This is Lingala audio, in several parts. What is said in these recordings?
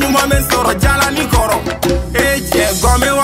ɲuman bɛ sɔrɔ jalanin kɔrɔ e cɛ gɔn bɛ wa.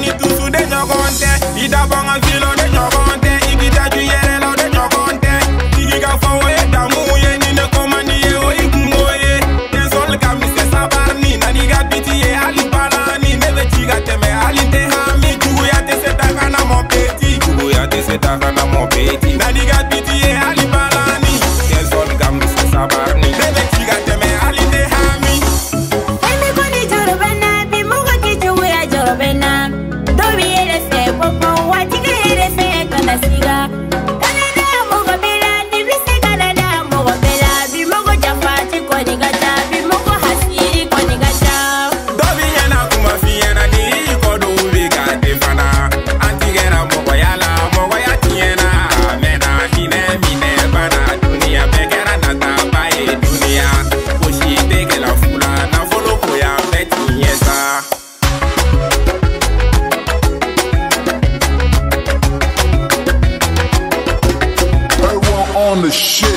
ni dusu de ɲɔgɔn tɛ i dabɔnga filo de ɲɔgɔn tɛ i k'i daju yɛrɛ la o de ɲɔgɔn tɛ jigi ka fɔ o ye damu ye ni ne komani ye o i kungo ye ɲɛsɔli ka misɛ sabarini nani ka biti ye hali balani ne bɛ ci ka tɛmɛ hali tɛ hami juguya tɛ se ta kana mɔ peti juguya tɛ se ta kana mɔ shit.